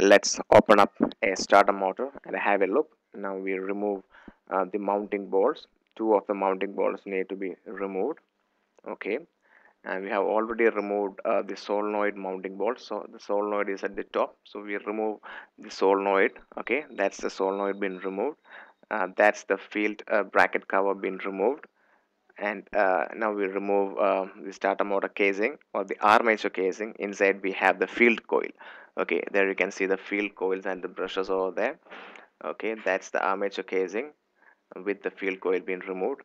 let's open up a starter motor and have a look. Now we remove uh, the mounting bolts. Two of the mounting bolts need to be removed. Okay. And we have already removed uh, the solenoid mounting bolt. So the solenoid is at the top. So we remove the solenoid. Okay. That's the solenoid been removed. Uh, that's the field uh, bracket cover been removed. And uh, now we remove uh, the starter motor casing or the armature casing. Inside we have the field coil okay there you can see the field coils and the brushes over there. Okay that's the armature casing with the field coil being removed.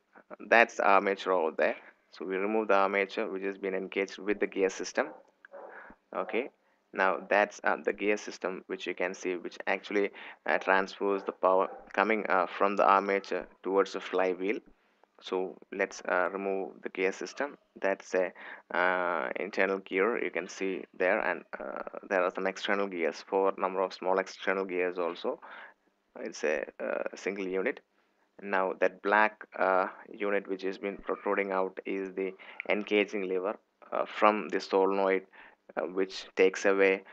That's the armature over there. So we remove the armature which has been engaged with the gear system. Okay now that's uh, the gear system which you can see which actually uh, transfers the power coming uh, from the armature towards the flywheel so let's uh, remove the gear system. That's a uh, internal gear you can see there. And uh, there are some external gears for number of small external gears also. It's a uh, single unit. Now that black uh, unit which has been protruding out is the engaging lever uh, from the solenoid which takes away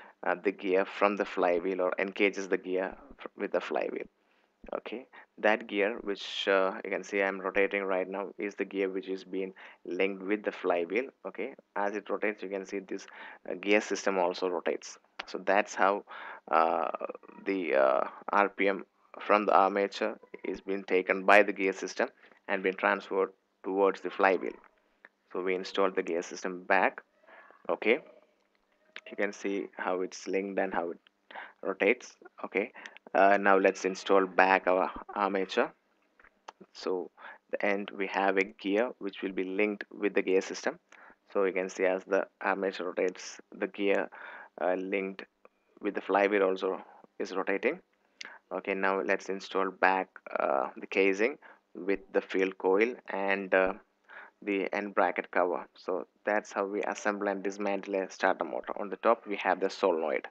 the gear from the flywheel or engages the gear with the flywheel okay. That gear which uh, you can see I'm rotating right now is the gear which is being linked with the flywheel. Okay. As it rotates you can see this uh, gear system also rotates. So that's how uh, the uh, RPM from the armature is being taken by the gear system and being transferred towards the flywheel. So we install the gear system back. Okay. You can see how it's linked and how it rotates. Okay uh, now let's install back our armature. So the end we have a gear which will be linked with the gear system. So you can see as the armature rotates the gear uh, linked with the flywheel also is rotating. Okay now let's install back uh, the casing with the field coil and uh, the end bracket cover. So that's how we assemble and dismantle a starter motor. On the top we have the solenoid